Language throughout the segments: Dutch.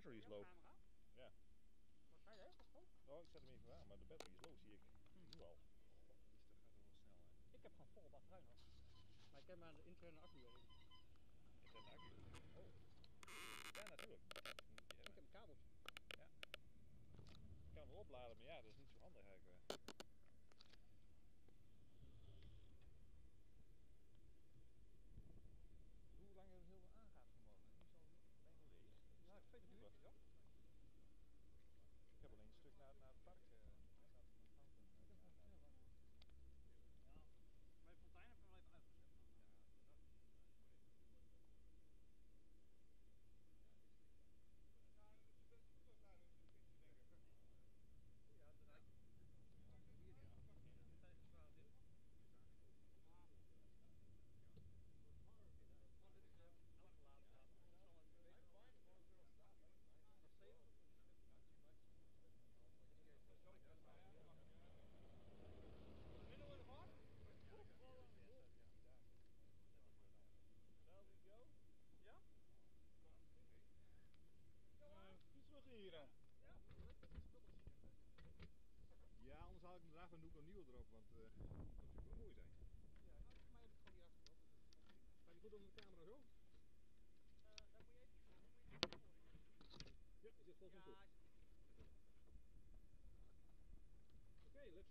battery is low. Ja. Wat zei je? Oh, ik zet hem even aan, maar de battery is low zie ik. Nu al. Gaat toch wel snel hè. Ik heb gewoon volle batterij nog. Maar ik heb maar de interne accu erin. Ik heb een accu. Oh. Ja, natuurlijk. Ik heb een kabeltje. Ik kan hem wel opladen, maar ja, dat is niet zo handig eigenlijk.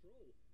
control.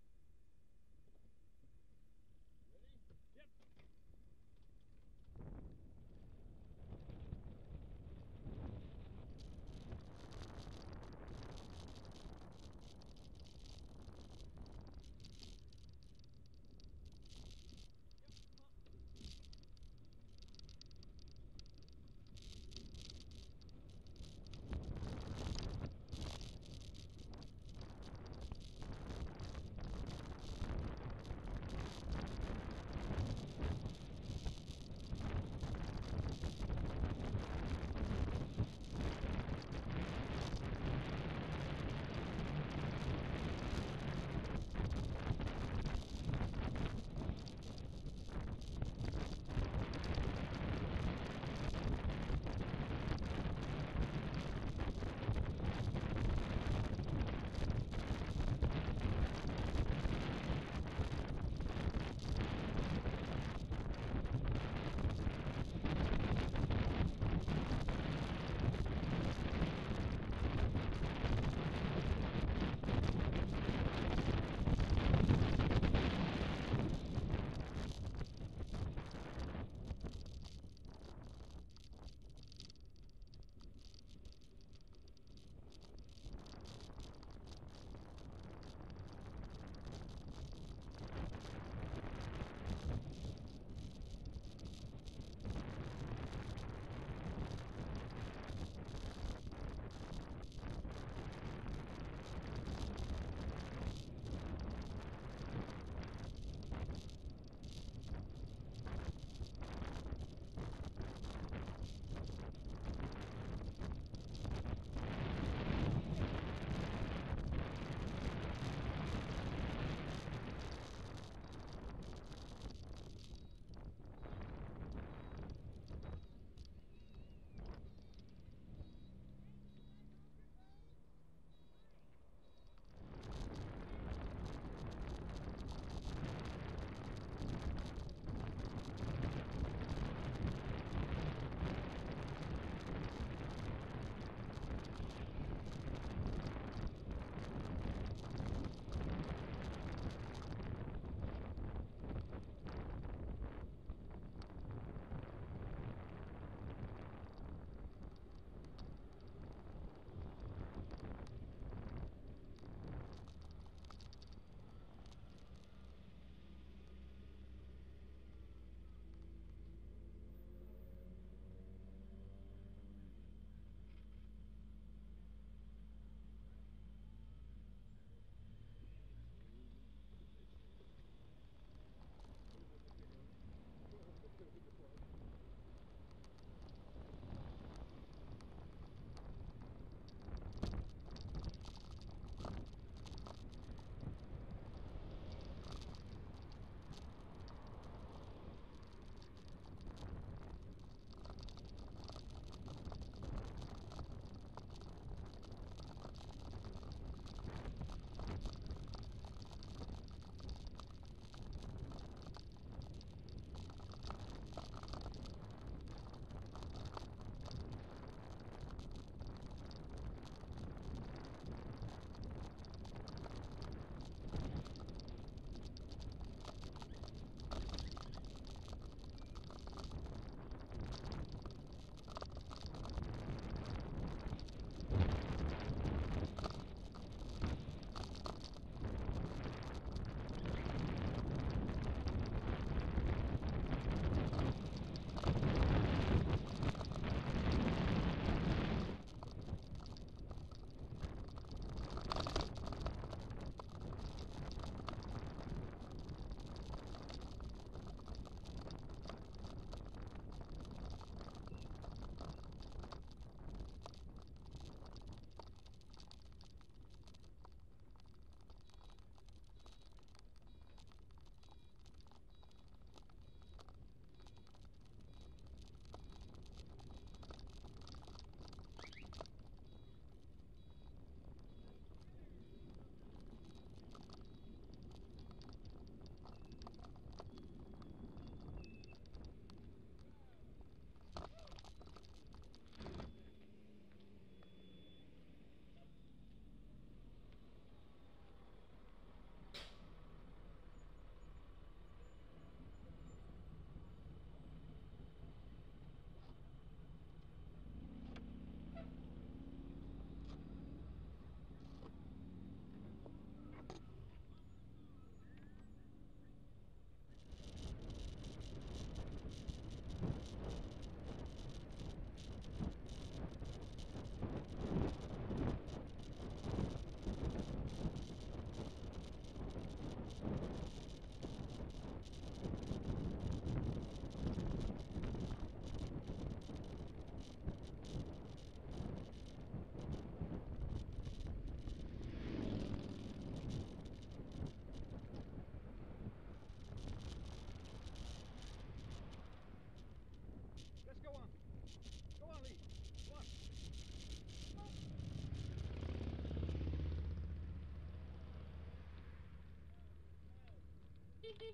I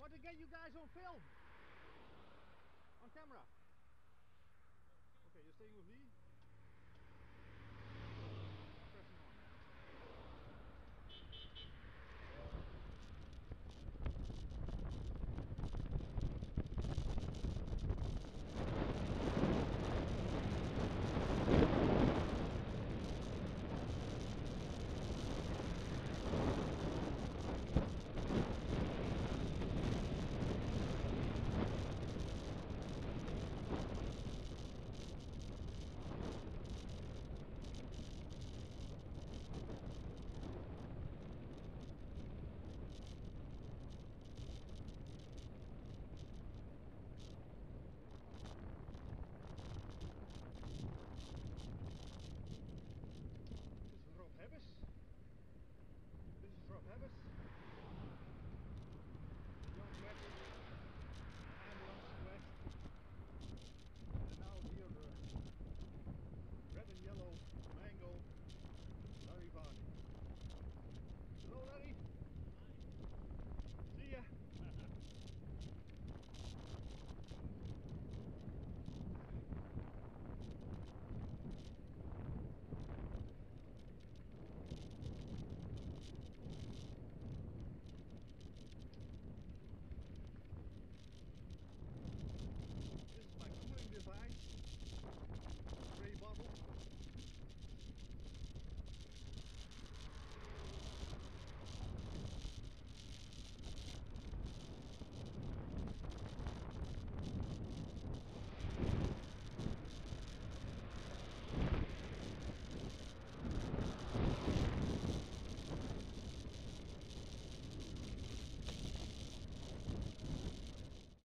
want to get you guys on film. On camera. Okay, you're staying with me?